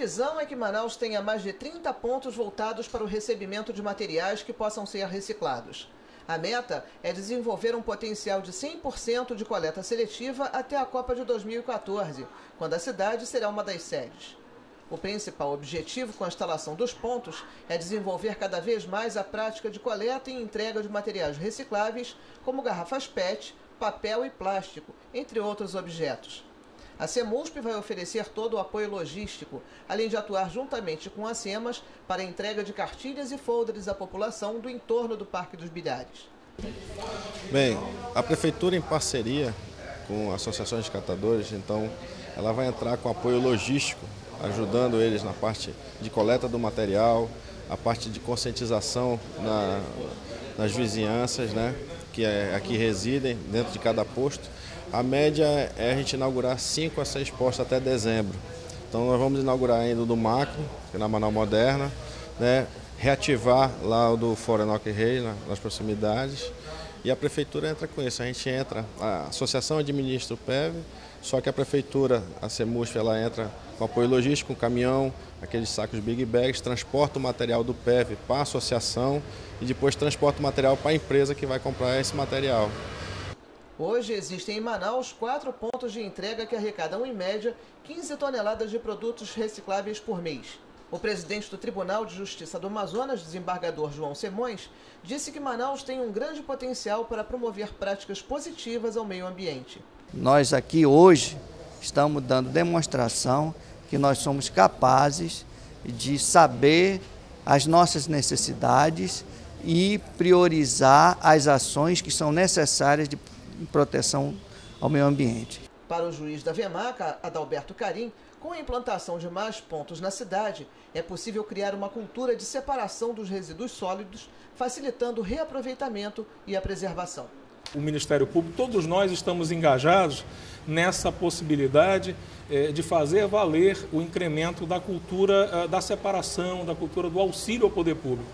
previsão é que Manaus tenha mais de 30 pontos voltados para o recebimento de materiais que possam ser reciclados. A meta é desenvolver um potencial de 100% de coleta seletiva até a Copa de 2014, quando a cidade será uma das sedes. O principal objetivo com a instalação dos pontos é desenvolver cada vez mais a prática de coleta e entrega de materiais recicláveis, como garrafas PET, papel e plástico, entre outros objetos. A CEMUSP vai oferecer todo o apoio logístico, além de atuar juntamente com a SEMAS para a entrega de cartilhas e folders à população do entorno do Parque dos Bilhares. Bem, a Prefeitura em parceria com associações de catadores, então ela vai entrar com apoio logístico ajudando eles na parte de coleta do material, a parte de conscientização na, nas vizinhanças, né, que é, aqui residem dentro de cada posto. A média é a gente inaugurar 5 a 6 postos até dezembro. Então nós vamos inaugurar ainda o do Macro, que é na Manaus Moderna, né, reativar lá o do Forenoc Reis, nas proximidades, e a prefeitura entra com isso. A gente entra, a associação administra o PEV, só que a prefeitura, a CEMUSF, ela entra com apoio logístico, com caminhão, aqueles sacos big bags, transporta o material do PEV para a associação e depois transporta o material para a empresa que vai comprar esse material. Hoje existem em Manaus quatro pontos de entrega que arrecadam em média 15 toneladas de produtos recicláveis por mês. O presidente do Tribunal de Justiça do Amazonas, desembargador João Semões, disse que Manaus tem um grande potencial para promover práticas positivas ao meio ambiente. Nós aqui hoje estamos dando demonstração que nós somos capazes de saber as nossas necessidades e priorizar as ações que são necessárias de proteção ao meio ambiente. Para o juiz da VEMACA, Adalberto Carim, com a implantação de mais pontos na cidade, é possível criar uma cultura de separação dos resíduos sólidos, facilitando o reaproveitamento e a preservação. O Ministério Público, todos nós estamos engajados nessa possibilidade eh, de fazer valer o incremento da cultura eh, da separação, da cultura do auxílio ao poder público.